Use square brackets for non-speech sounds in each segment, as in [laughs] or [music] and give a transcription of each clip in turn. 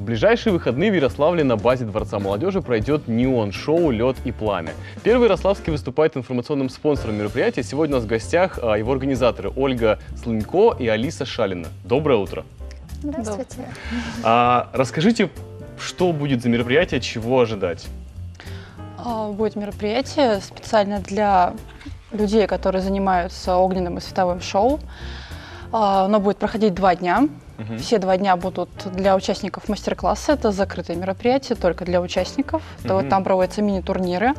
В ближайшие выходные в Ярославле на базе Дворца молодежи пройдет неон-шоу «Лед и пламя». Первый Ярославский выступает информационным спонсором мероприятия. Сегодня у нас в гостях а, его организаторы Ольга Слынько и Алиса Шалина. Доброе утро. Здравствуйте. А, расскажите, что будет за мероприятие, чего ожидать? А, Будет мероприятие специально для людей, которые занимаются огненным и световым шоу. А, Оно будет проходить два дня. Мгм. Все два дня будут для участников мастер-класса. Это закрытое мероприятие, только для участников. Мгм. там проводятся мини-турниры.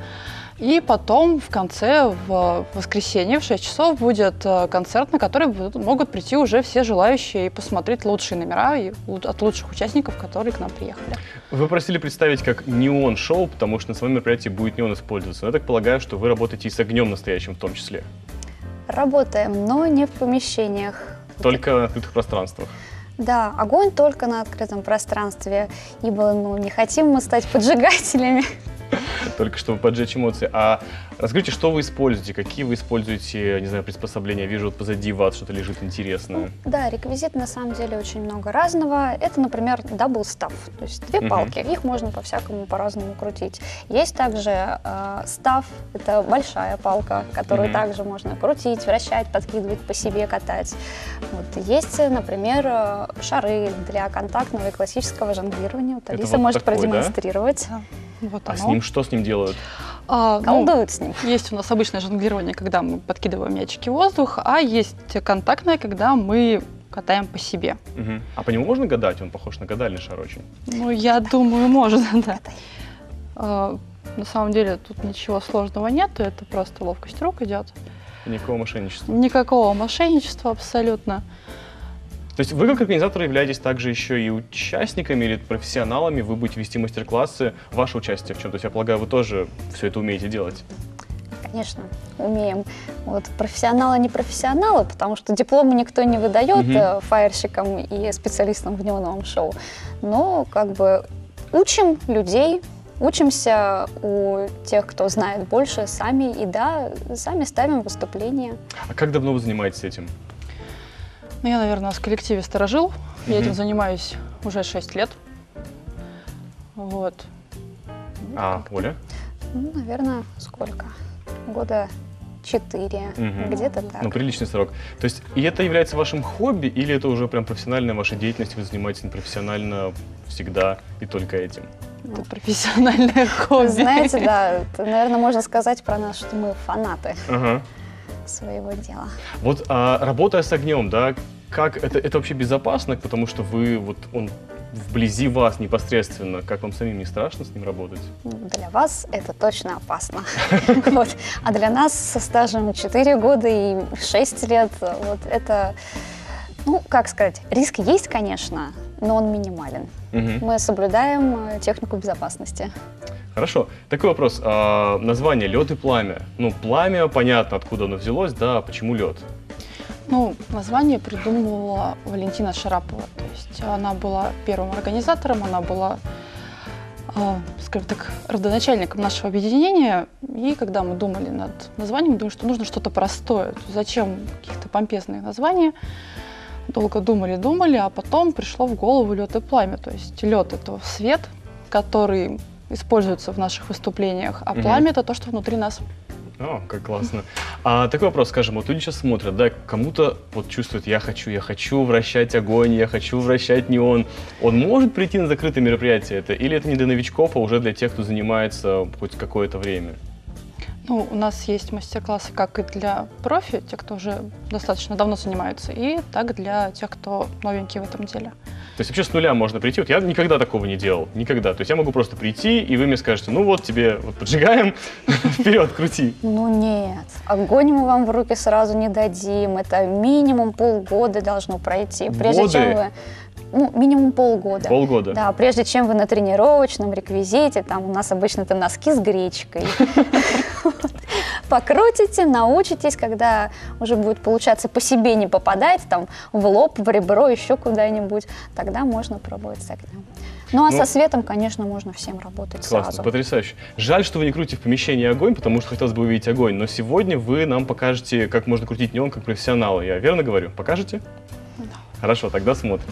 И потом в конце, в воскресенье, в 6 часов, будет э, концерт, на который будут- могут прийти уже все желающие и посмотреть лучшие номера и от лучших участников, которые к нам приехали. Вы просили представить как неон-шоу, потому что на своем мероприятии будет неон использоваться. Но я так полагаю, что вы работаете и с огнем настоящим в том числе. Работаем, но не в помещениях. [laughs] Только на открытых пространствах. Да, огонь только на открытом пространстве, ибо ну, не хотим мы стать поджигателями. [laughs] только чтобы поджечь эмоции. А расскажите, что вы используете, какие вы используете, не знаю, приспособления? Вижу, вот позади вас что-то лежит интересное. Да, реквизит на самом деле очень много разного. Это, например, double staff, то есть две палки, их можно по-всякому по-разному крутить. Есть также э, став, это большая палка, которую Мгм. также можно крутить, вращать, подкидывать по себе, катать. Вот. Есть, например, э, шары для контактного и классического жонглирования. Вот Алиса вот может такой, да? Вот А с ним что с ним делают? А, ну, Колдуют с ним. Есть у нас обычное жонглирование, когда мы подкидываем мячики в воздух, а есть контактное, когда мы катаем по себе. Мгм. А по нему можно гадать? Он похож на гадальный шар очень. Ну, я думаю, можно, [laughs] да. А, На самом деле тут ничего сложного нет, это просто ловкость рук идет. Никакого мошенничества. Никакого мошенничества абсолютно. То есть вы как организатор являетесь также еще и участниками или профессионалами, вы будете вести мастер-классы, ваше участие в чем? То есть я полагаю, вы тоже все это умеете делать. Конечно, умеем. Вот профессионалы не профессионалы, потому что дипломы никто не выдает э, фаерщикам и специалистам в неоновом шоу. Но как бы учим людей, учимся у тех, кто знает больше, сами и да, сами ставим выступления. А как давно вы занимаетесь этим? Ну, я, наверное, в коллективе сторожил. Я Мгм. этим занимаюсь уже 6 лет. Вот. А, Оля? Ну, наверное, сколько? Года четыре, Мгм. где-то так. Ну, приличный срок. То есть и это является вашим хобби или это уже прям профессиональная ваша деятельность, вы занимаетесь профессионально всегда и только этим? Это профессиональное хобби. Знаете, да, [laughs] это, наверное, можно сказать про нас, что мы фанаты Ага. Своего дела. Вот а, работая с огнем, да, как это, это вообще безопасно, потому что вы вот он вблизи вас непосредственно, как вам самим не страшно с ним работать? Для вас это точно опасно. [laughs] А для нас со стажем 4 года и 6 лет, вот это, ну, как сказать, риск есть, конечно, но он минимален. Мы соблюдаем э, технику безопасности. Хорошо. Такой вопрос. А, название лед и пламя. Ну, пламя, понятно, откуда оно взялось, да, почему лед? Ну, название придумала Валентина Шарапова. То есть она была первым организатором, она была, а, скажем так, родоначальником нашего объединения. И когда мы думали над названием, думали, что нужно что-то простое. Зачем каких-то помпезные названия? Долго думали, думали, а потом пришло в голову лед и пламя. То есть лед это свет, который используется в наших выступлениях, а пламя это то, что внутри нас. О, как классно. А такой вопрос, скажем, вот люди сейчас смотрят, да, кому-то вот чувствует, я хочу, я хочу вращать огонь, я хочу вращать неон. Он может прийти на закрытое мероприятие это, или это не для новичков, а уже для тех, кто занимается хоть какое-то время? Ну, у нас есть мастер-классы как и для профи, те, кто уже достаточно давно занимаются, и так для тех, кто новенький в этом деле. То есть вообще с нуля можно прийти. Вот я никогда такого не делал, никогда. То есть я могу просто прийти, и вы мне скажете, ну вот тебе вот поджигаем, [laughs] вперед, крути. Ну нет, огонь мы вам в руки сразу не дадим. Это минимум полгода должно пройти, прежде чем вы... Ну, минимум полгода. Полгода. Да, прежде чем вы на тренировочном реквизите, там у нас обычно это носки с гречкой, [laughs] покрутите, научитесь, когда уже будет получаться по себе не попадать, там в лоб, в ребро, еще куда-нибудь, тогда можно пробовать с огнем. Ну а Ну, со светом, конечно, можно всем работать Классно, сразу. потрясающе. Жаль, что вы не крутите в помещении огонь, потому что хотелось бы увидеть огонь. Но сегодня вы нам покажете, как можно крутить неон как профессионалы. Я верно говорю? Покажете? Да. Хорошо, тогда смотрим.